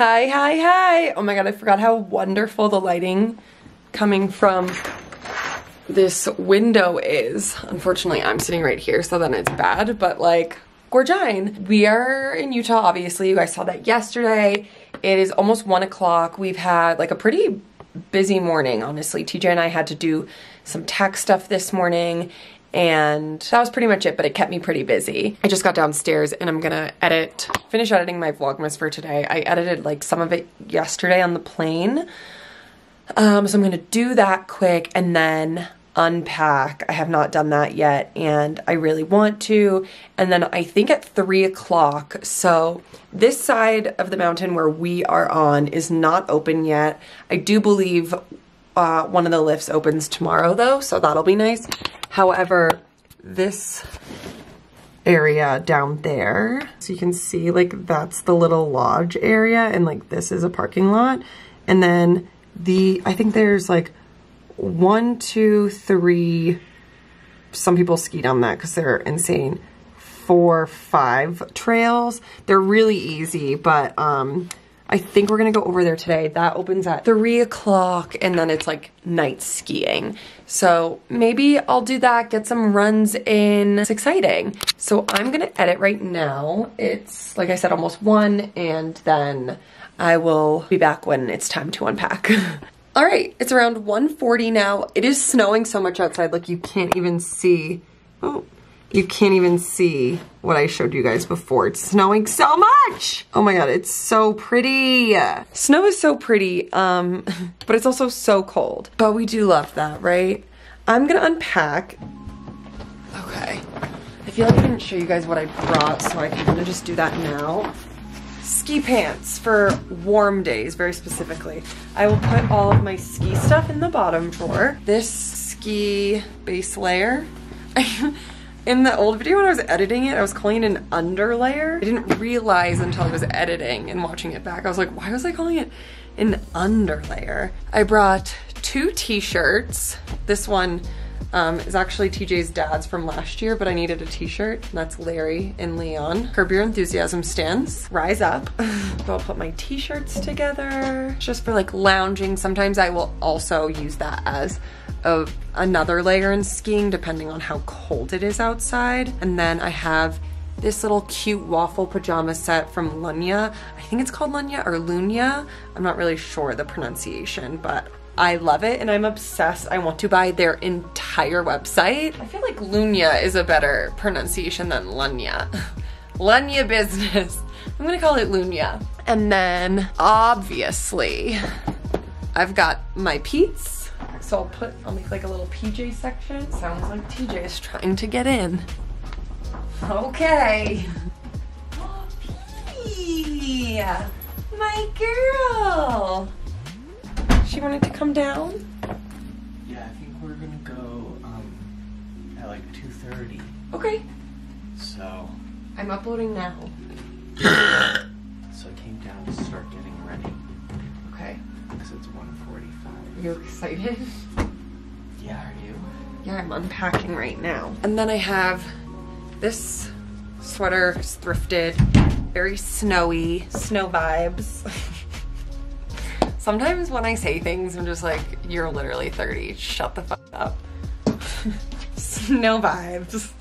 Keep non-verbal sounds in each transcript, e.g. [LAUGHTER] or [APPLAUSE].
Hi, hi, hi. Oh my god, I forgot how wonderful the lighting coming from this window is. Unfortunately, I'm sitting right here, so then it's bad, but like, gorgine. We are in Utah, obviously. You guys saw that yesterday. It is almost one o'clock. We've had like a pretty busy morning, honestly. TJ and I had to do some tech stuff this morning and that was pretty much it, but it kept me pretty busy. I just got downstairs and I'm gonna edit, finish editing my Vlogmas for today. I edited like some of it yesterday on the plane. Um, so I'm gonna do that quick and then unpack. I have not done that yet and I really want to. And then I think at three o'clock, so this side of the mountain where we are on is not open yet. I do believe uh, one of the lifts opens tomorrow though, so that'll be nice. However, this area down there, so you can see like that's the little lodge area and like this is a parking lot. And then the, I think there's like one, two, three, some people ski down that because they're insane. Four, five trails. They're really easy, but um, I think we're gonna go over there today. That opens at three o'clock and then it's like night skiing. So maybe I'll do that, get some runs in. It's exciting. So I'm gonna edit right now. It's, like I said, almost one and then I will be back when it's time to unpack. [LAUGHS] All right, it's around 1.40 now. It is snowing so much outside, like you can't even see. Oh, you can't even see what I showed you guys before. It's snowing so much. Oh my God, it's so pretty. Snow is so pretty, um, [LAUGHS] but it's also so cold. But we do love that, right? I'm gonna unpack. Okay. I feel like I didn't show you guys what I brought, so I can kind of just do that now. Ski pants for warm days, very specifically. I will put all of my ski stuff in the bottom drawer. This ski base layer. [LAUGHS] In the old video when I was editing it, I was calling it an underlayer. I didn't realize until I was editing and watching it back. I was like, why was I calling it an underlayer? I brought two t-shirts. This one um, is actually TJ's dad's from last year, but I needed a t-shirt. That's Larry and Leon. Curb Your Enthusiasm stands. Rise up. [LAUGHS] so I'll put my t-shirts together just for like lounging. Sometimes I will also use that as of another layer in skiing depending on how cold it is outside. And then I have this little cute waffle pajama set from Lunya. I think it's called Lunya or Lunya. I'm not really sure the pronunciation, but I love it and I'm obsessed. I want to buy their entire website. I feel like Lunya is a better pronunciation than Lunya. [LAUGHS] Lunya business. I'm gonna call it Lunya. And then obviously I've got my PJs so I'll put, I'll make like a little PJ section. Sounds like TJ is trying to get in. Okay. Oh, P, my girl. She wanted to come down? Yeah, I think we're gonna go um, at like 2.30. Okay. So, I'm uploading now. so I came down to start getting ready. Okay. Because it's 1.45. You excited? Yeah, are you? Yeah, I'm unpacking right now. And then I have this sweater, it's thrifted, very snowy, snow vibes. [LAUGHS] Sometimes when I say things, I'm just like, you're literally 30, shut the fuck up. [LAUGHS] snow vibes.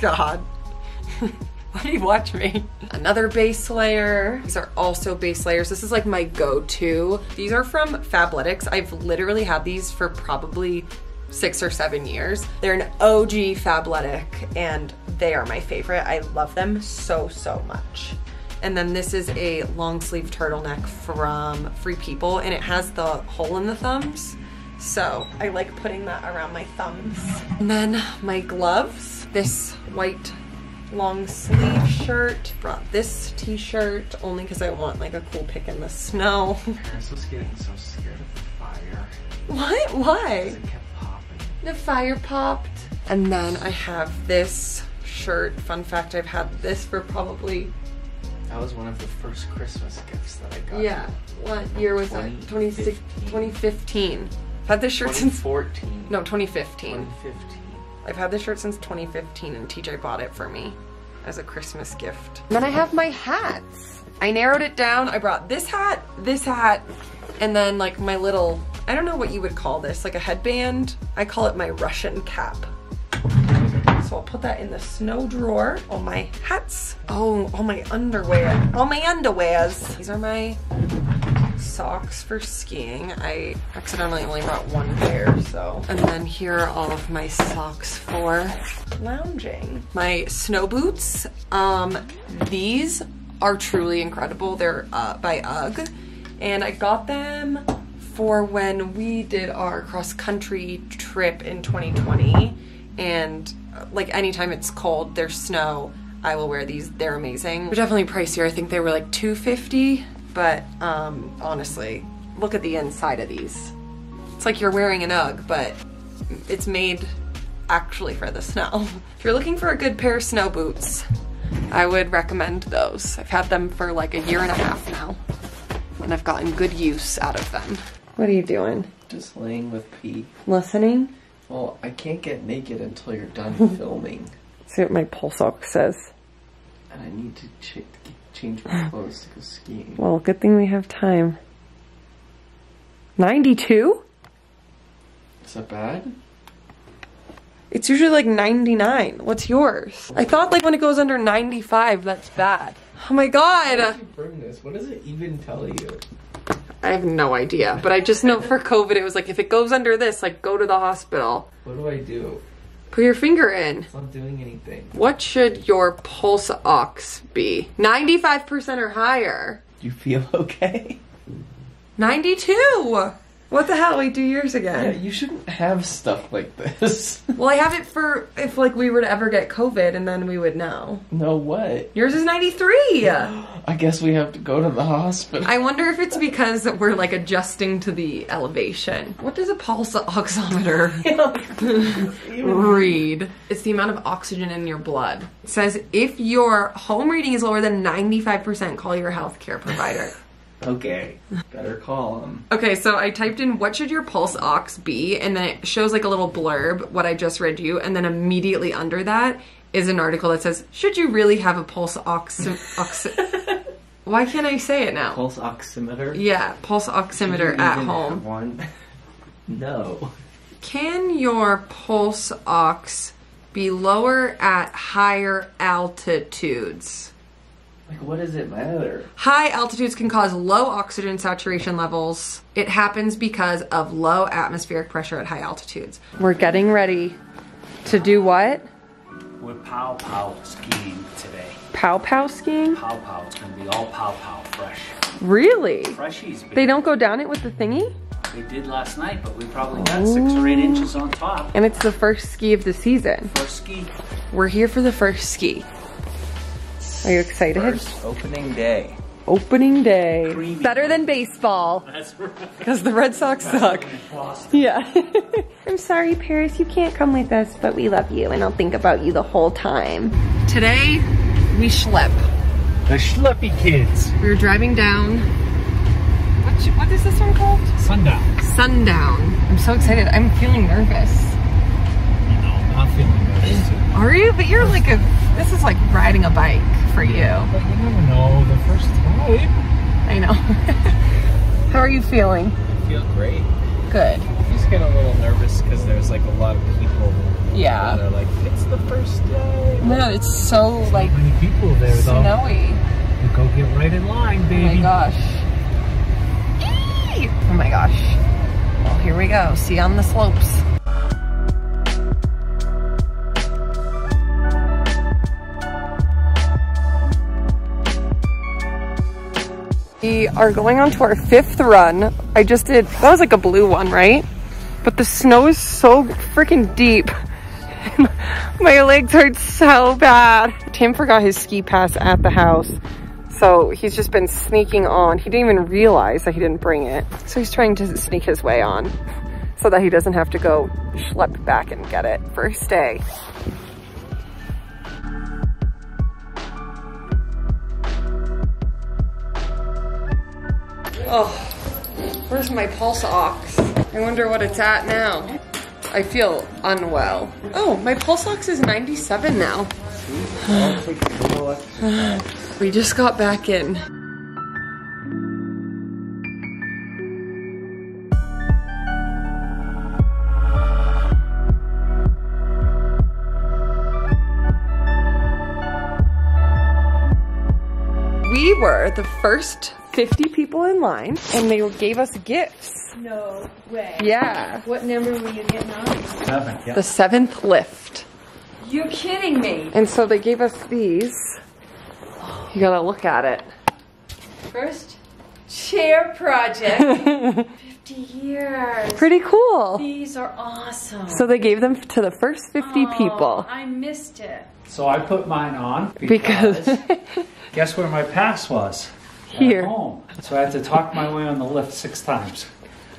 God. [LAUGHS] [LAUGHS] Why do you watch me? Another base layer. These are also base layers. This is like my go-to. These are from Fabletics. I've literally had these for probably six or seven years. They're an OG Fabletic and they are my favorite. I love them so, so much. And then this is a long sleeve turtleneck from Free People and it has the hole in the thumbs. So I like putting that around my thumbs. And then my gloves, this white long sleeve shirt. Brought this t-shirt only because I want like a cool pick in the snow. [LAUGHS] Paris was getting so scared of the fire. What? Why? It kept popping. The fire popped. And then I have this shirt. Fun fact, I've had this for probably, That was one of the first Christmas gifts that I got. yeah, what year was that? 26 2015. I've had this shirt since, 2014. no, 2015. 2015. I've had this shirt since 2015 and TJ bought it for me as a Christmas gift. And then I have my hats. I narrowed it down. I brought this hat, this hat, and then like my little, I don't know what you would call this, like a headband. I call it my Russian cap. So I'll put that in the snow drawer. All my hats. Oh, all my underwear. All my underwears. These are my socks for skiing. I accidentally only brought one pair, so. And then here are all of my socks for lounging. My snow boots. Um, these are truly incredible. They're uh, by UGG, and I got them for when we did our cross country trip in 2020. And uh, like anytime it's cold, there's snow. I will wear these. They're amazing. They're definitely pricier. I think they were like 250 but um, honestly, look at the inside of these. It's like you're wearing an UGG, but it's made actually for the snow. [LAUGHS] If you're looking for a good pair of snow boots, I would recommend those. I've had them for like a year and a half now, and I've gotten good use out of them. What are you doing? Just laying with P. Listening? Well, I can't get naked until you're done [LAUGHS] filming. See what my pulse ox says. And I need to ch change my [SIGHS] clothes to go skiing. Well, good thing we have time. 92? Is that bad? It's usually like 99. What's yours? I thought like when it goes under 95, that's bad. Oh my god. did you bring this? What does it even tell you? I have no idea, but I just know for COVID it was like if it goes under this, like go to the hospital. What do I do? Put your finger in. It's not doing anything. What should your pulse ox be? 95% or higher. Do you feel [LAUGHS] okay? 92. What the hell? We do yours Yeah, you shouldn't have stuff like this. [LAUGHS] Well, I have it for if like we were to ever get COVID and then we would know. no, what? Yours is 93. [GASPS] I guess we have to go to the hospital. I wonder if it's because we're like adjusting to the elevation. What does a pulse oximeter [LAUGHS] [LAUGHS] read? It's the amount of oxygen in your blood. It says if your home reading is lower than 95%, call your healthcare provider. Okay, better call him. Okay, so I typed in what should your pulse ox be, and then it shows like a little blurb, what I just read you, and then immediately under that is an article that says, should you really have a pulse ox... ox [LAUGHS] Why can't I say it now? Pulse oximeter. Yeah, pulse oximeter at home. One. no. Can your pulse ox be lower at higher altitudes? Like, what does it matter? High altitudes can cause low oxygen saturation levels. It happens because of low atmospheric pressure at high altitudes. We're getting ready to do what? We're pow pow skiing today. Pow pow skiing? Pow pow. It's gonna be all pow pow fresh. Really? Freshies. baby. They don't go down it with the thingy? They did last night, but we probably got six or eight inches on top. And it's the first ski of the season. First ski. We're here for the first ski. Are you excited? First opening day. Opening day. Creamy. Better than baseball. That's right. Because the Red Sox suck. Yeah. [LAUGHS] I'm sorry, Paris, you can't come with us, but we love you and I'll think about you the whole time. Today, we schlep. The Schleppy Kids. We were driving down. What, what is this one called? Sundown. Sundown. I'm so excited. I'm feeling nervous. You know, I'm feeling nervous. Are you? But you're like a, this is like riding a bike for you. But you never know the first time. I know. [LAUGHS] How are you feeling? I feel great. Good. I Just get a little nervous because there's like a lot of people Yeah. that are like, it's the first day. No, it's so like Many people there though. snowy. You go get right in line, baby. Oh my gosh. Eee! Oh my gosh. Well, here we go. See you on the slopes. We are going on to our fifth run. I just did, that was like a blue one, right? But the snow is so freaking deep. [LAUGHS] My legs hurt so bad. Tim forgot his ski pass at the house. So he's just been sneaking on. He didn't even realize that he didn't bring it. So he's trying to sneak his way on [LAUGHS] so that he doesn't have to go schlep back and get it first day. Oh, where's my pulse ox? I wonder what it's at now. I feel unwell. Oh, my pulse ox is 97 now. [SIGHS] we just got back in. We were the first 50 people in line and they gave us gifts. No way. Yeah. What number were you getting on? Seven. Yeah. The seventh lift. You're kidding me. And so they gave us these. You gotta look at it. First chair project. [LAUGHS] 50 years. Pretty cool. These are awesome. So they gave them to the first 50 Oh, people. I missed it. So I put mine on Because [LAUGHS] guess where my pass was? At Here. home. So I had to talk my way on the lift six times.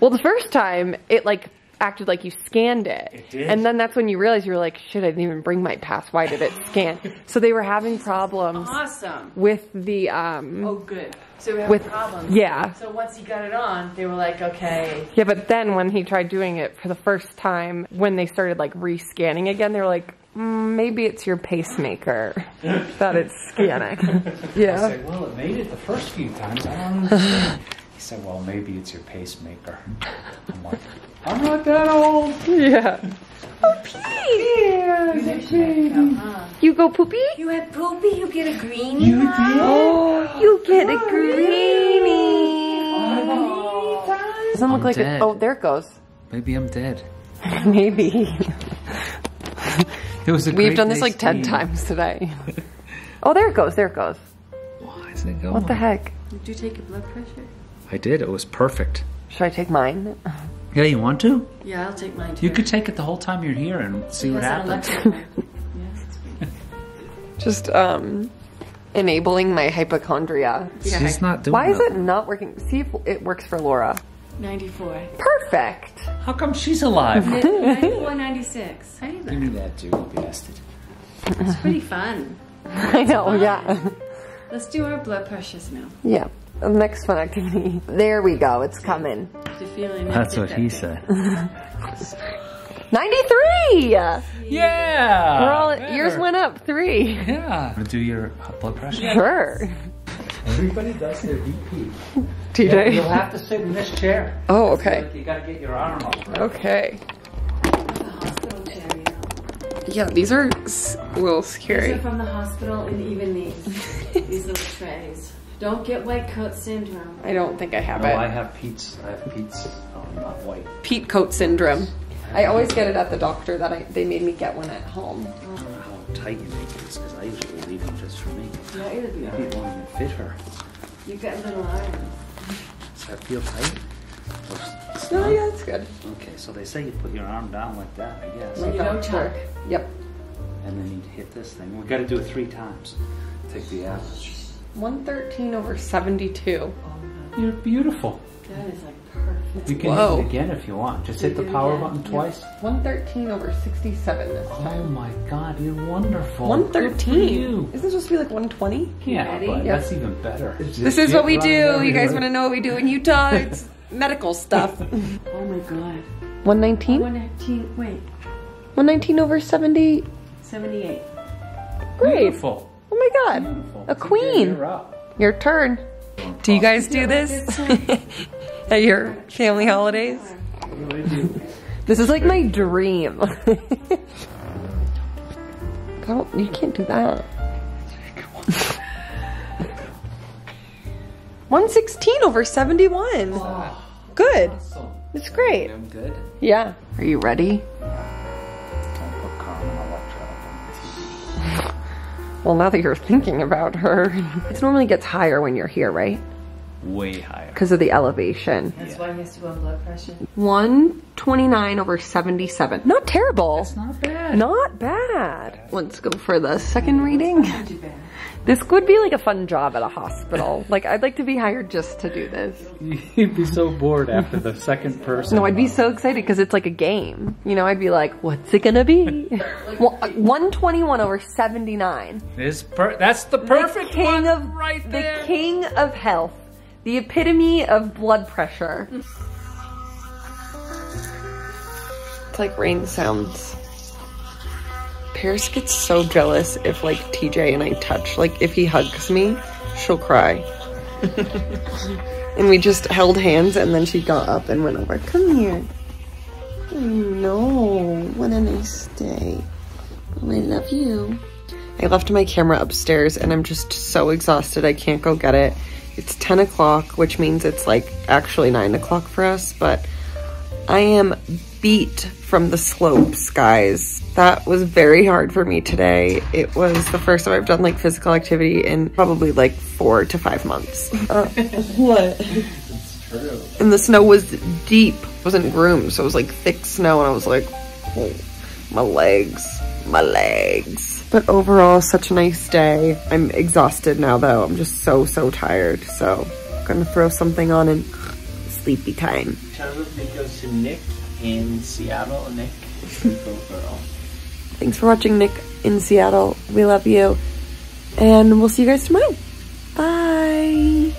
Well, the first time it like acted like you scanned it. It did. And then that's when you realize you were like, shit, I didn't even bring my pass. Why did it scan? so they were having problems Awesome. with the um Oh, good. So we have with problems. yeah. So once he got it on, they were like, okay. Yeah, but then when he tried doing it for the first time, when they started like rescanning again, they were like, Mm, maybe it's your pacemaker that it's scanning. [LAUGHS] I yeah. said, well, it made it the first few times. I don't understand. [SIGHS] he said, well, maybe it's your pacemaker. I'm like, I'm not that old. Yeah. [LAUGHS] Oh, you go poopy? You had poopy, you get a greenie. You now? did? Oh, you get a oh, greenie. Doesn't look I'm like it. Oh, there it goes. Maybe I'm dead. [LAUGHS] Maybe. It was a We've great done this like 10 skiing. times today. Oh, there it goes. There it goes. Why is it going? What the heck? Did you take your blood pressure? I did. It was perfect. Should I take mine? Yeah, you want to? Yeah, I'll take mine too. You could take it the whole time you're here and see what happens. electric one. [LAUGHS] Yes, it's good. Just um enabling my hypochondria. She's not doing Why is it not working? See if it works for Laura. 94. Perfect. How come she's alive? [LAUGHS] 94, 96. How do you Give me that, Julie Bastard. It's pretty fun. [LAUGHS] I know, yeah. Let's do our blood pressures now. Yeah. The next fun activity. There we go. It's coming. Feeling That's what that he thing. said. [LAUGHS] 93! Yeah. We're all, better. yours went up three. Yeah. Wanna Do your blood pressure? Sure. Everybody does their BP. TJ. You'll have to sit in this chair. Oh, okay. You gotta get your arm up. Okay. Hospital chair, you know. Yeah, these are s- a little scary. These are from the hospital and even these. [LAUGHS] these little trays. Don't get white coat syndrome. I don't think I have it. No, I have Pete's. I have Pete's. Oh, not white. Peat coat syndrome. I always get it at the doctor that I they made me get one at home. I don't know how tight you make these because I usually leave them just for me. Yeah, it'll be Maybe alright. it won't even fit her. You've got a little arms. Does that feel tight? Or s- it's No, yeah, that's good. Okay, so they say you put your arm down like that, I guess. You don't tuck. Yep. And then you hit this thing. We gotta do it three times. Take the average. 113 over 72. You're beautiful. That is like perfect. You can Whoa. hit it again if you want. Just hit the power again. button Yeah. twice. 113 over 67 this Oh my god, you're wonderful. 113. you. Isn't it supposed to be like 120? Yeah, Ready? but Yep. that's even better. This is what we do. You guys want to know what we do in Utah? [LAUGHS] It's medical stuff. Oh my god. 119? 119, wait, 119 over 70. 78. Great. Beautiful. Oh my god. Beautiful. A queen. You're up. Your turn. Do you guys do this [LAUGHS] at your family holidays? This is like my dream. [LAUGHS] You can't do that. [LAUGHS] 116 over 71. Good. It's great. I'm good. Yeah. Are you ready? Don't put Carmen Electra up on the TV. Well, now that you're thinking about her, [LAUGHS] it normally gets higher when you're here, right? Way higher. Because of the elevation. That's why he has to go on blood pressure. 129 over 77. Not terrible. It's not bad. Not bad. Let's go for the second reading. Not too bad. This would be like a fun job at a hospital. Like, I'd like to be hired just to do this. [LAUGHS] You'd be so bored after the second person. No, I'd be so excited because it's like a game. You know, I'd be like, what's it gonna be? [LAUGHS] Well, uh, 121 over 79. This per- that's the perfect the king one of right the king of health, the epitome of blood pressure. It's like rain sounds. Paris gets so jealous if like TJ and I touch. Like if he hugs me, she'll cry. and we just held hands and then she got up and went over. Come here. No, what a nice day. I love you. I left my camera upstairs and I'm just so exhausted. I can't go get it. It's 10 o'clock, which means it's like actually 9 o'clock for us, but I am beat from the slopes, guys. That was very hard for me today. It was the first time I've done like physical activity in probably like four to five months. [LAUGHS] Uh, what? And the snow was deep, it wasn't groomed, so it was like thick snow, and I was like, oh, my legs, my legs. But overall, such a nice day. I'm exhausted now though. I'm just so, so tired. So, I'm gonna throw something on and sleepy time. Shout out goes to Nick in Seattle. Nick, go girl. Thanks for watching, Nick in Seattle. We love you. And we'll see you guys tomorrow. Bye.